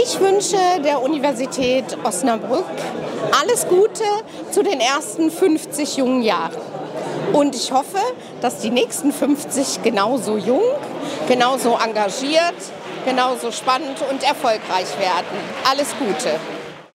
Ich wünsche der Universität Osnabrück alles Gute zu den ersten 50 jungen Jahren. Und ich hoffe, dass die nächsten 50 genauso jung, genauso engagiert, genauso spannend und erfolgreich werden. Alles Gute.